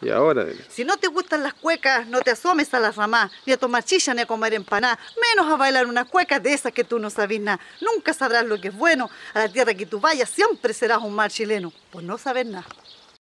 Y ahora, eh, Si no te gustan las cuecas, no te asomes a las ramas, ni a tomar chicha ni a comer empanada, menos a bailar unas cuecas de esas que tú no sabes nada. Nunca sabrás lo que es bueno. A la tierra que tú vayas siempre serás un mar chileno, pues no sabes nada.